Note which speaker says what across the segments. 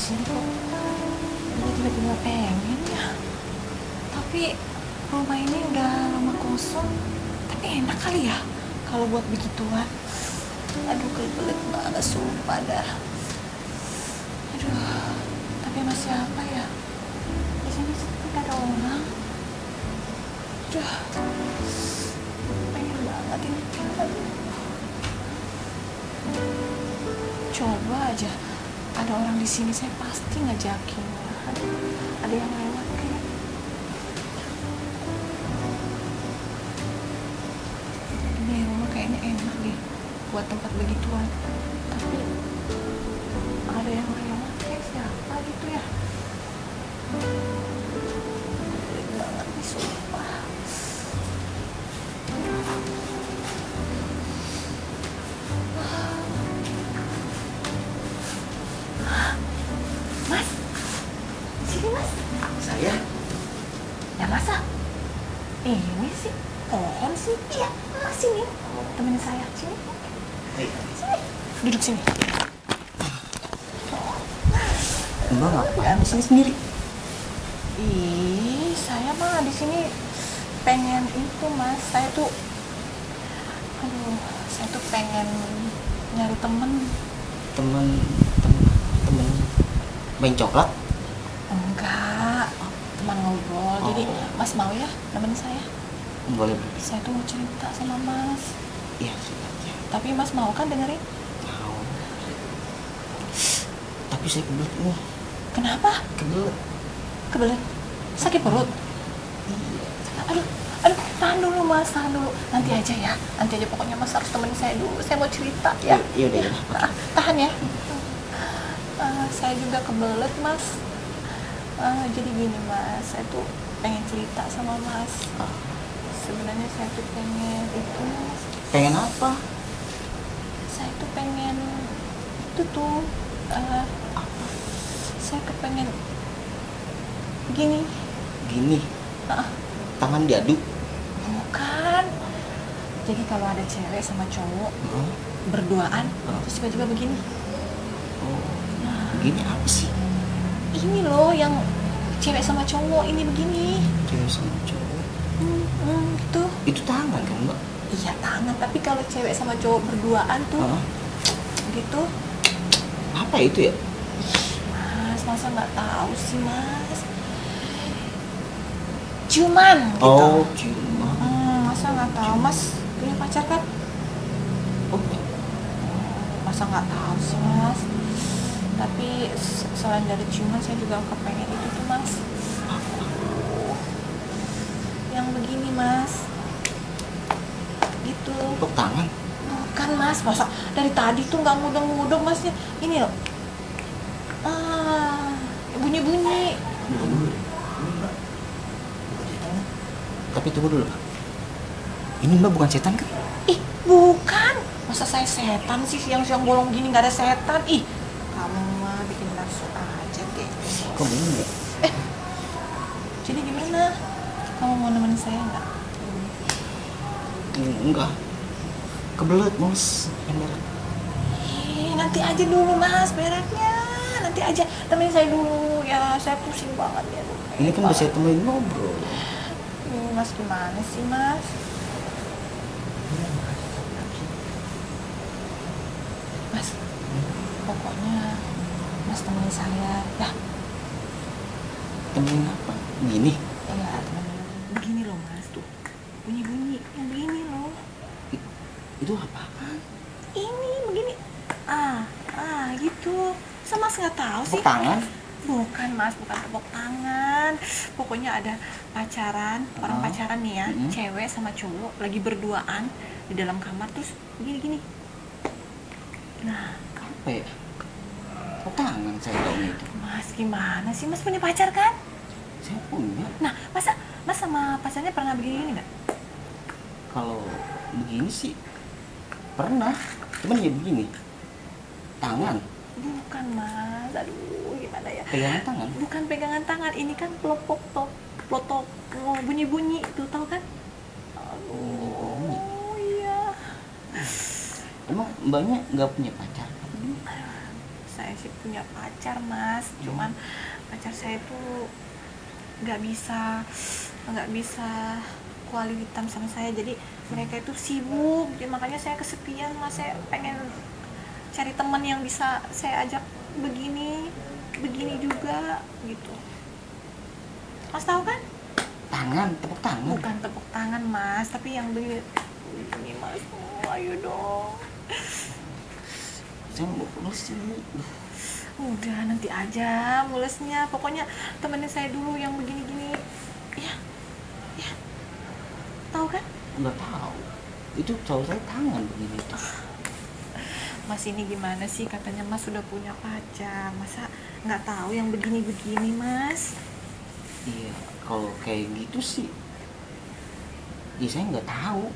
Speaker 1: sini kok jadi tiba-tiba pengen ya. Tapi rumah ini udah lama kosong. Tapi enak kali ya kalau buat begituan. Aduh kebelet banget sumpah dah. Aduh tapi masih apa ya? Di sini gak ada orang. Aduh pengen banget ini. Coba aja ada orang di sini saya pasti ngajakin. Aduh, ada yang lewat kayak ini rumah kayaknya enak deh buat tempat begituan pohon sih. Iya, mas sini. Temenin saya. Sini. Sini. Duduk sini.
Speaker 2: Mbak ngapain di sini sendiri?
Speaker 1: Ih, saya mah di sini pengen itu mas. Saya tuh, aduh, saya tuh pengen nyari temen.
Speaker 2: Temen, temen, temen main coklat?
Speaker 1: Enggak, teman ngobrol. Jadi
Speaker 2: Oh.
Speaker 1: mas mau ya temenin saya?
Speaker 2: Boleh.
Speaker 1: Saya tuh mau cerita sama mas.
Speaker 2: Iya. Ya,
Speaker 1: Tapi mas mau kan dengerin?
Speaker 2: tahu. Tapi saya kebelet nih.
Speaker 1: Kenapa?
Speaker 2: Kebelet.
Speaker 1: Kebelet? Sakit perut?
Speaker 2: Iya.
Speaker 1: Aduh, aduh, tahan dulu mas, tahan dulu. Nanti aja ya, nanti aja pokoknya mas harus temenin saya dulu. Saya mau cerita ya.
Speaker 2: Iya, udah, ya.
Speaker 1: Ah, tahan ya. Ah, saya juga kebelet mas. Ah, jadi gini mas, saya tuh pengen cerita sama mas. Sebenarnya saya tuh pengen itu mas.
Speaker 2: pengen apa?
Speaker 1: Saya tuh pengen itu tuh. ah, saya kepengen gini.
Speaker 2: Gini,
Speaker 1: Ah,
Speaker 2: tangan diaduk.
Speaker 1: bukan. Jadi kalau ada cewek sama cowok berduaan, terus tiba-tiba begini.
Speaker 2: oh,
Speaker 1: Nah,
Speaker 2: gini apa sih?
Speaker 1: ini loh yang cewek sama cowok ini begini.
Speaker 2: Cewek sama cowok.
Speaker 1: Hmm.
Speaker 2: Itu tangan kan, Mbak?
Speaker 1: Iya tangan, tapi kalau cewek sama cowok berduaan tuh gitu.
Speaker 2: Apa itu ya?
Speaker 1: Mas, masa nggak tahu sih mas? Cuman gitu.
Speaker 2: Oh, cuma.
Speaker 1: Hmm, masa nggak tahu mas punya pacar kan?
Speaker 2: Oh,
Speaker 1: Masa nggak tahu sih mas? Tapi selain dari ciuman saya juga kepengen itu tuh mas. Yang begini mas. Gitu.
Speaker 2: tepuk tangan.
Speaker 1: Bukan mas, masa dari tadi tuh nggak ngudeng-ngudeng masnya. Ini loh. Ah, bunyi-bunyi.
Speaker 2: Tapi tunggu dulu, Pak. Ini Mbak bukan setan kan?
Speaker 1: Ih, bukan. Masa saya setan sih siang-siang bolong gini nggak ada setan. Ih, kamu mah bikin nafsu aja deh.
Speaker 2: Kok begini ya?
Speaker 1: Nemenin saya nggak?
Speaker 2: Mm, Enggak. Kebelet, Mas. Ember.
Speaker 1: Ih, nanti aja dulu mas bereknya. Nanti aja temenin saya dulu ya. Saya pusing banget ya.
Speaker 2: Ini kan saya temuin ngobrol.
Speaker 1: Ih, mas gimana sih mas? Mas, pokoknya mas temenin saya ya.
Speaker 2: Temuin apa? Gini.
Speaker 1: Iya, temenin. Begini loh mas tuh. Bunyi-bunyi yang begini loh.
Speaker 2: Itu apaan?
Speaker 1: Ini begini. Ah, ah gitu. Sama nggak tahu sih.
Speaker 2: Tangan?
Speaker 1: Bukan mas, bukan tepuk tangan. Pokoknya ada pacaran, orang
Speaker 2: Oh.
Speaker 1: pacaran nih ya,
Speaker 2: Mm-mm.
Speaker 1: cewek sama cowok lagi berduaan di dalam kamar terus gini-gini. Nah,
Speaker 2: Apa ya? Tepuk tangan saya taunya itu.
Speaker 1: mas gimana sih? Mas punya pacar kan?
Speaker 2: Saya punya.
Speaker 1: Nah, masa mas sama pacarnya pernah begini nggak?
Speaker 2: Kalau begini sih pernah. Cuman ya begini. Tangan.
Speaker 1: Bukan mas, aduh gimana ya?
Speaker 2: Pegangan tangan.
Speaker 1: Bukan pegangan tangan, ini kan pelopok top, pelotok oh, bunyi-bunyi tuh tahu kan?
Speaker 2: Bunyi-bunyi.
Speaker 1: Oh iya.
Speaker 2: Emang mbaknya nggak punya pacar?
Speaker 1: Saya sih punya pacar mas cuman pacar saya tuh nggak bisa nggak bisa quality time sama saya. Jadi mereka itu sibuk jadi makanya saya kesepian mas saya pengen cari teman yang bisa saya ajak begini begini juga gitu. Mas tahu kan?
Speaker 2: Tangan, tepuk tangan.
Speaker 1: bukan tepuk tangan mas tapi yang begini begini mas oh, ayo dong.
Speaker 2: Saya mau mulus ini.
Speaker 1: udah nanti aja mulesnya. Pokoknya temenin saya dulu yang begini-gini ya ya tahu kan
Speaker 2: Nggak tahu. Itu cowok saya tangan begini tuh.
Speaker 1: mas ini gimana sih katanya mas sudah punya pacar masa nggak tahu yang begini-begini mas
Speaker 2: Iya, kalau kayak gitu sih. Ya saya nggak tahu.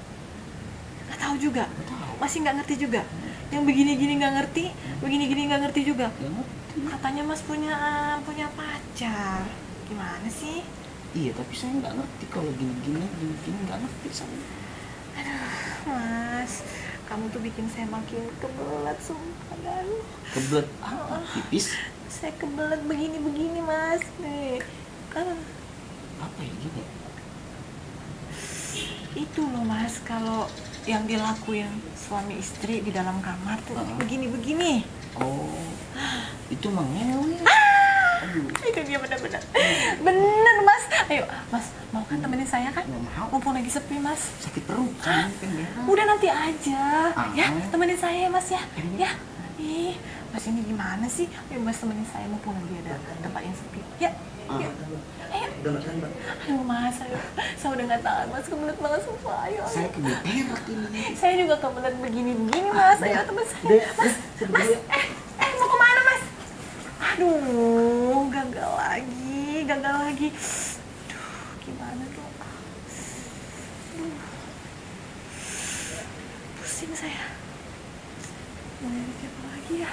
Speaker 1: nggak tahu juga
Speaker 2: Nggak tahu.
Speaker 1: masih nggak ngerti juga yang begini-gini nggak ngerti begini-gini nggak ngerti juga
Speaker 2: ngerti.
Speaker 1: katanya mas punya punya pacar gimana sih
Speaker 2: Iya, tapi saya nggak ngerti kalau gini-gini, gini-gini nggak ngerti saya.
Speaker 1: mas kamu tuh bikin saya makin kebelet sumpah dan
Speaker 2: Kebelet apa? Pipis?
Speaker 1: saya kebelet begini-begini mas nih kan
Speaker 2: Apa ya gini?
Speaker 1: itu loh mas kalau yang dilakuin suami istri di dalam kamar tuh
Speaker 2: Ah.
Speaker 1: begini-begini
Speaker 2: Oh, itu emang ngewe.
Speaker 1: Itu dia benar-benar. Bener mas. Ayo mas mau kan temenin saya kan?
Speaker 2: Nggak mau.
Speaker 1: mumpung lagi sepi mas.
Speaker 2: Sakit perut, kan ya.
Speaker 1: udah nanti aja.
Speaker 2: Ah.
Speaker 1: ya temenin saya mas ya.
Speaker 2: Ini.
Speaker 1: ya. Ih mas ini gimana sih? Ayo mas temenin saya. Mumpung lagi ada tempat yang sepi. Ya
Speaker 2: Ah.
Speaker 1: ya. Ayo. Ayo mas ayo. Saya udah nggak tahan mas. Kebelet banget sumpah. Ayo ayo.
Speaker 2: Saya kebelet ini.
Speaker 1: saya juga kebelet begini-begini mas. Ayo temen saya. Mas mas eh eh mau ke mana mas aduh gagal gagal lagi aduh gimana tuh pusing saya. Mau nyari siapa lagi ya